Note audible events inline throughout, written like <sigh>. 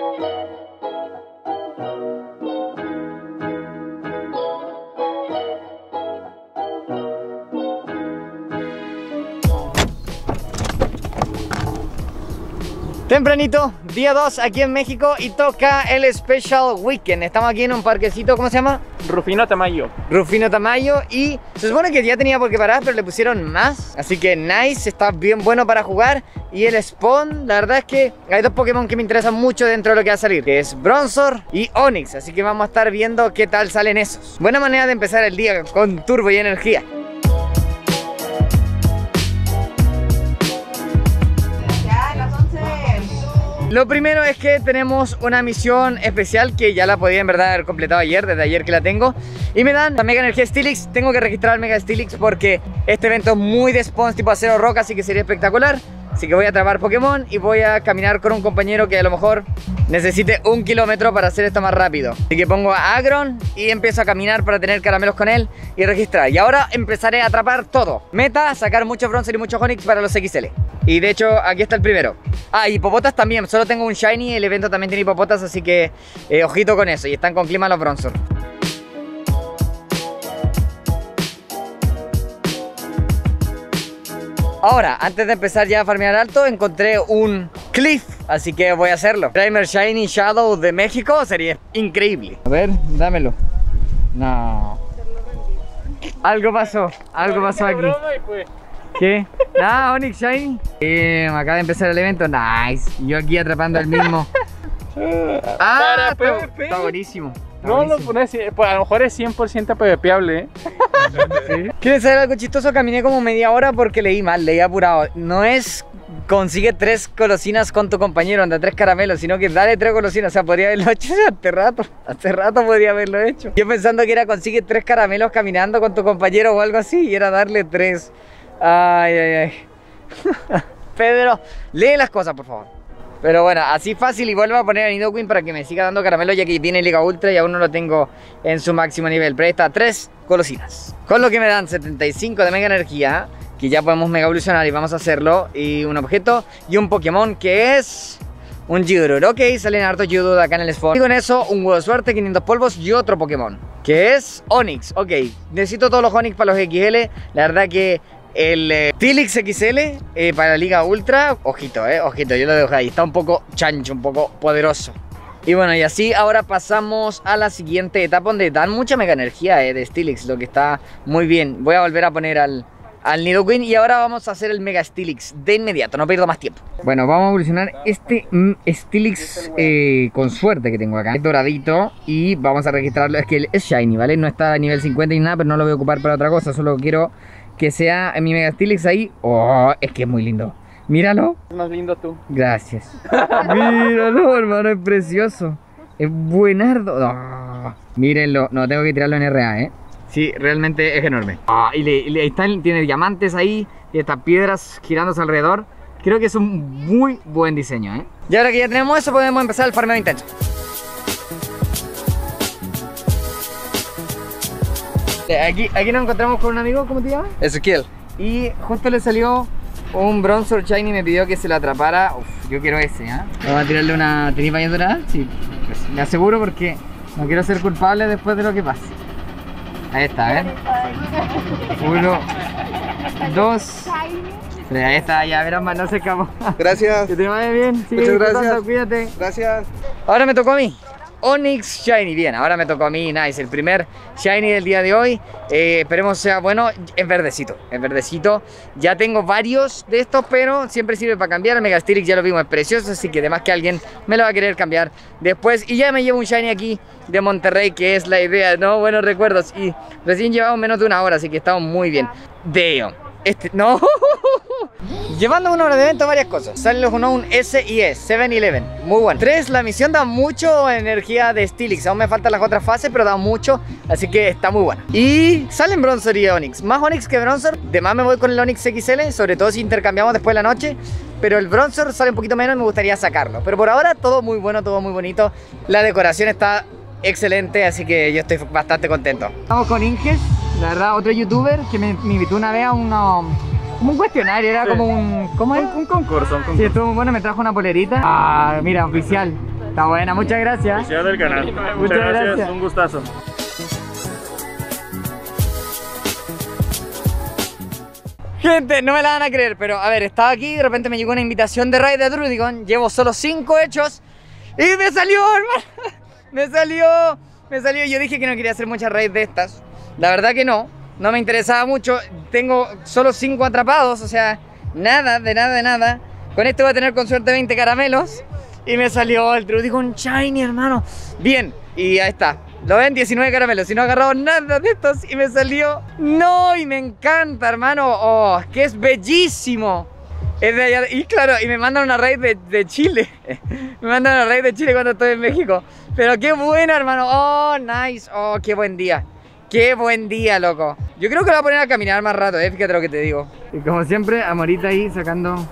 Thank you. Tempranito, día 2 aquí en México y toca el Special Weekend. Estamos aquí en un parquecito, ¿cómo se llama? Rufino Tamayo. Rufino Tamayo y se supone que ya tenía por qué parar, pero le pusieron más. Así que nice, está bien bueno para jugar. Y el Spawn, la verdad es que hay dos Pokémon que me interesan mucho dentro de lo que va a salir, que es Bronzor y Onix. Así que vamos a estar viendo qué tal salen esos. Buena manera de empezar el día con turbo y energía. Lo primero es que tenemos una misión especial que ya la podía en verdad haber completado ayer, desde ayer que la tengo. Y me dan la Mega Energía Stilix. Tengo que registrar el Mega Stilix porque este evento es muy de spawns tipo acero roca, así que sería espectacular. Así que voy a atrapar Pokémon y voy a caminar con un compañero que a lo mejor necesite un kilómetro para hacer esto más rápido. Así que pongo a Agron y empiezo a caminar para tener caramelos con él y registrar. Y ahora empezaré a atrapar todo. Meta, sacar muchos Bronzer y muchos Onix para los XL. Y de hecho, aquí está el primero. Ah, hipopotas también. Solo tengo un Shiny. El evento también tiene hipopotas, así que eh, ojito con eso. Y están con clima los Bronzor. Ahora, antes de empezar ya a farmear alto, encontré un cliff, así que voy a hacerlo. Primer Shiny Shadow de México sería increíble. A ver, dámelo. No. Algo pasó, algo pasó aquí. ¿Qué? Ah, Onyx Shiny. Eh, acaba de empezar el evento. Nice. Yo aquí atrapando el mismo. <laughs> Ah, está buenísimo. No lo pones, pues a lo mejor es 100% PvPable, ¿eh? <laughs> ¿Quieres saber algo chistoso? Caminé como media hora porque leí mal, leí apurado. No es consigue tres golosinas con tu compañero, anda tres caramelos, sino que dale tres golosinas. O sea, podría haberlo <laughs> hecho hace rato. Hace rato podría haberlo hecho. Yo pensando que era consigue tres caramelos caminando con tu compañero o algo así y era darle tres. Ay, ay, ay. <laughs> Pedro, lee las cosas, por favor. Pero bueno, así fácil y vuelvo a poner a Nidoqueen para que me siga dando caramelo ya que tiene Liga Ultra y aún no lo tengo en su máximo nivel. Pero está, tres golosinas. Con lo que me dan 75 de Mega Energía, que ya podemos Mega Evolucionar y vamos a hacerlo. Y un objeto y un Pokémon que es... Un Geodude, ok, salen hartos Geodude acá en el spawn Y con eso, un huevo de suerte, 500 polvos y otro Pokémon Que es Onix, ok Necesito todos los Onix para los XL La verdad que el eh, XL eh, para Liga Ultra Ojito, eh, ojito, yo lo dejo ahí Está un poco chancho, un poco poderoso y bueno, y así ahora pasamos a la siguiente etapa donde dan mucha mega energía eh, de Stilix, lo que está muy bien. Voy a volver a poner al, al Nidoqueen y ahora vamos a hacer el Mega Stilix de inmediato, no pierdo más tiempo. Bueno, vamos a evolucionar este Stilix eh, con suerte que tengo acá. Es doradito y vamos a registrarlo, es que es shiny, ¿vale? No está a nivel 50 ni nada, pero no lo voy a ocupar para otra cosa, solo quiero que sea mi Mega Stilix ahí. Oh, es que es muy lindo. Míralo. Es más lindo tú. Gracias. <laughs> Míralo, hermano, es precioso. Es buenardo. Ah, mírenlo. No, tengo que tirarlo en RA, ¿eh? Sí, realmente es enorme. Ah, y, le, y le- están, tiene diamantes ahí y estas piedras girándose alrededor. Creo que es un muy buen diseño, ¿eh? Y ahora que ya tenemos eso, podemos empezar el farmeo intenso. Aquí, aquí nos encontramos con un amigo, ¿cómo te llamas? Ezequiel. Y justo le salió un Bronzor Shiny y me pidió que se lo atrapara. Uf, yo quiero ese, ¿ah? Vamos a tirarle una tenipa dorada. Sí, pues, me aseguro porque no quiero ser culpable después de lo que pase. Ahí está, a ver. Uno, dos. tres, Ahí está, ya verás más, no se escapó. Gracias. Que te vaya bien. Sigue Muchas gracias. Cuídate. Gracias. Ahora me tocó a mí. Onyx Shiny, bien, ahora me tocó a mí, nice, el primer Shiny del día de hoy, Eh, esperemos sea bueno, es verdecito, es verdecito, ya tengo varios de estos, pero siempre sirve para cambiar, el Mega Stilix ya lo vimos, es precioso, así que además que alguien me lo va a querer cambiar después, y ya me llevo un Shiny aquí de Monterrey, que es la idea, ¿no? Buenos recuerdos, y recién llevamos menos de una hora, así que estamos muy bien, Damn, este, <laughs> no, Llevando una hora de evento varias cosas. Salen los uno un S y E, 7-Eleven. Muy bueno. 3. La misión da mucho energía de Stilix. Aún me faltan las otras fases, pero da mucho. Así que está muy buena. Y salen Bronzor y Onix. Más Onix que Bronzor. De más me voy con el Onix XL. Sobre todo si intercambiamos después de la noche. Pero el Bronzor sale un poquito menos y me gustaría sacarlo. Pero por ahora todo muy bueno, todo muy bonito. La decoración está excelente, así que yo estoy bastante contento. Estamos con Inges, la verdad, otro youtuber que me, me invitó una vez a uno, como un cuestionario, era Sí. como un... ¿Cómo es? Un concurso, un Sí, concurso. estuvo muy bueno, me trajo una polerita. Ah, mira, oficial. Está buena, muchas gracias. Felicidades del canal. Muchas, Muchas gracias. gracias. Un gustazo. Gente, no me la van a creer, pero a ver, estaba aquí de repente me llegó una invitación de raid de Drudigon. Llevo solo 5 hechos y me salió, hermano. <laughs> Me salió, me salió. Yo dije que no quería hacer muchas raids de estas. La verdad que no, no me interesaba mucho. Tengo solo 5 atrapados, o sea, nada, de nada, de nada. Con esto voy a tener con suerte 20 caramelos. Y me salió el Drudigon Shiny, hermano. Bien, y ahí está. Lo ven, 19 caramelos. Y no he agarrado nada de estos. Y me salió. No, y me encanta, hermano. Oh, que es bellísimo. Es de allá. Y claro, y me mandan una raid de, de Chile. <laughs> me mandan una raid de Chile cuando estoy en México. Pero qué buena, hermano. Oh, nice. Oh, qué buen día. Qué buen día, loco. Yo creo que lo voy a poner a caminar más rato, eh. Fíjate lo que te digo. Y como siempre, Amorita ahí sacando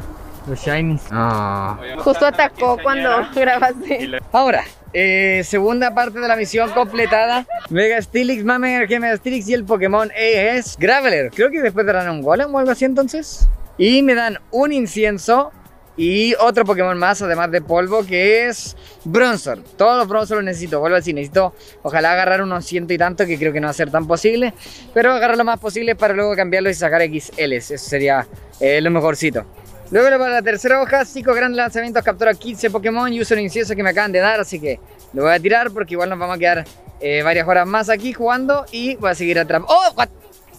<laughs> los shinies. Ah. Justo atacó cuando grabaste. Ahora, eh, segunda parte de la misión completada. Mega Stilix, Mame Energía Mega Stilix y el Pokémon es Graveler. Creo que después darán un golem o algo así entonces. Y me dan un incienso y otro Pokémon más, además de polvo, que es Bronzor. Todos los Bronzor los necesito, vuelvo a decir, necesito ojalá agarrar unos ciento y tanto, que creo que no va a ser tan posible. Pero agarrar lo más posible para luego cambiarlos y sacar XLs. Eso sería eh, lo mejorcito. Luego para la tercera hoja, 5 grandes lanzamientos, captura 15 Pokémon y uso el incienso que me acaban de dar, así que lo voy a tirar porque igual nos vamos a quedar eh, varias horas más aquí jugando y voy a seguir atrás. ¡Oh! what?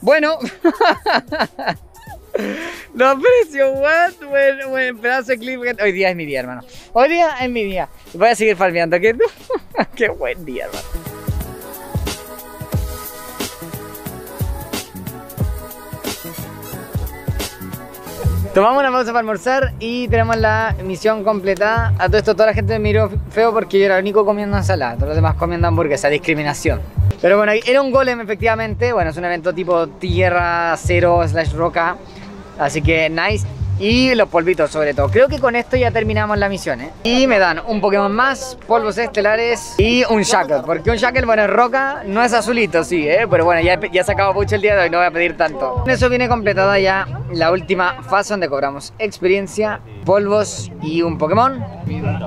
Bueno. <laughs> Lo aprecio, what? Buen, buen pedazo de clip. Hoy día es mi día, hermano. Hoy día es mi día. Voy a seguir farmeando. ¿Qué, <laughs> Qué buen día, hermano. Tomamos una pausa para almorzar y tenemos la misión completada. A todo esto toda la gente me miró feo porque yo era el único comiendo ensalada, todos los demás comiendo hamburguesa, discriminación. Pero bueno, era un golem efectivamente, bueno, es un evento tipo tierra, cero, slash roca, así que nice. Y los polvitos sobre todo. Creo que con esto ya terminamos la misión, ¿eh? Y me dan un Pokémon más, polvos estelares y un Shackle. Porque un Shackle, bueno, es roca, no es azulito, sí, ¿eh? Pero bueno, ya, ya se acabó mucho el día de hoy, no voy a pedir tanto. Con eso viene completada ya la última fase donde cobramos experiencia, polvos y un Pokémon.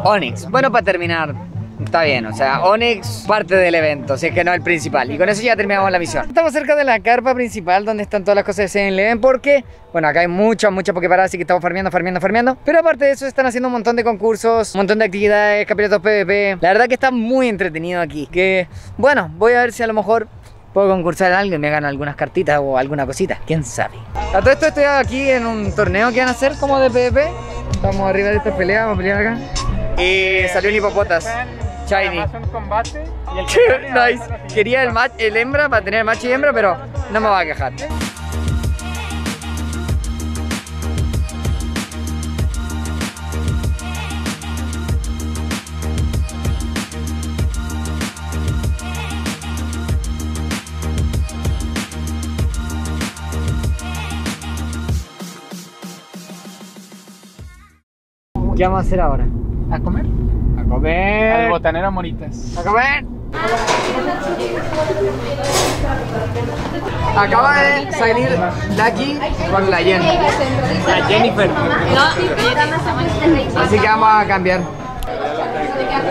Onix. Bueno, para terminar, Está bien, o sea, Onix parte del evento, si es que no el principal. Y con eso ya terminamos la misión. Estamos cerca de la carpa principal donde están todas las cosas de Seven Eleven porque, bueno, acá hay mucha, mucha Poképarada, así que estamos farmeando, farmeando, farmeando. Pero aparte de eso, están haciendo un montón de concursos, un montón de actividades, campeonatos PvP. La verdad que está muy entretenido aquí. Que, bueno, voy a ver si a lo mejor puedo concursar en algo y me gano algunas cartitas o alguna cosita, quién sabe. A todo esto estoy aquí en un torneo que van a hacer como de PvP. Estamos arriba de esta pelea, vamos a pelear acá. Y salió un hipopotas. Shiny. Además, un combate y el <laughs> que nice. Quería el, match, el hembra para tener macho y hembra, pero no me va a quejar. ¿Qué vamos a hacer ahora? ¿A comer? A comer. Al botanero Moritas. ¡A comer! Acaba de salir Lucky con la Jen. La Jennifer. Así que vamos a cambiar.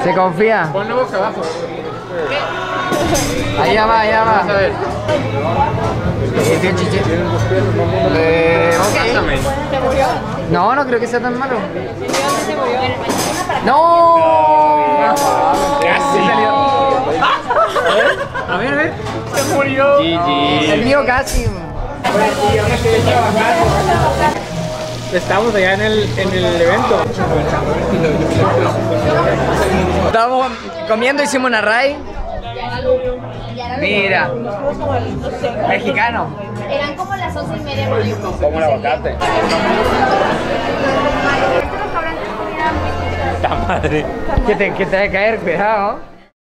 ¿Se confía? Ponlo boca abajo. Allá va, allá va. Vamos a ver. Eh, tío Chiche. Eh, ok. No, no creo que sea tan malo. ¡No! A ver, a ver. Se murió. El mío casi. Estamos allá en el, en el evento. Estábamos comiendo, hicimos una raid. Mira, mexicano. Eran como las once y media. Como un aguacate. ¡Ta madre! Que te, que a caer, cuidado.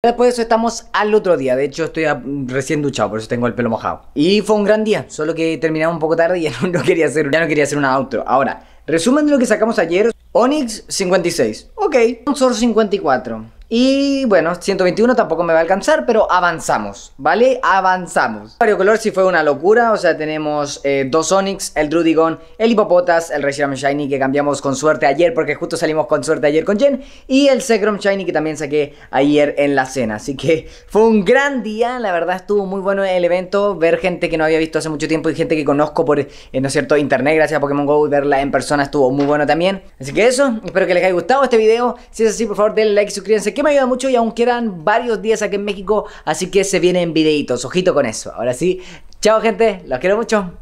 Después de eso estamos al otro día, de hecho estoy recién duchado, por eso tengo el pelo mojado. Y fue un gran día, solo que terminamos un poco tarde y <laughs> ya no, quería hacer, ya no quería hacer una outro. Ahora, resumen de lo que sacamos ayer. Onix 56, ok. Sor 54. Y bueno, 121 tampoco me va a alcanzar, pero avanzamos, ¿vale? Avanzamos. Mario Color sí fue una locura, o sea, tenemos eh, dos Sonics, el Drudigon, el Hipopotas, el Reshiram Shiny que cambiamos con suerte ayer porque justo salimos con suerte ayer con Jen, y el Zekrom Shiny que también saqué ayer en la cena. Así que fue un gran día, la verdad estuvo muy bueno el evento, ver gente que no había visto hace mucho tiempo y gente que conozco por, eh, ¿no es cierto?, internet gracias a Pokémon GO verla en persona estuvo muy bueno también. Así que eso, espero que les haya gustado este video. Si es así, por favor, denle like y suscríbanse, me ayuda mucho y aún quedan varios días aquí en México, así que se vienen videitos. Ojito con eso. Ahora sí, chao gente, los quiero mucho.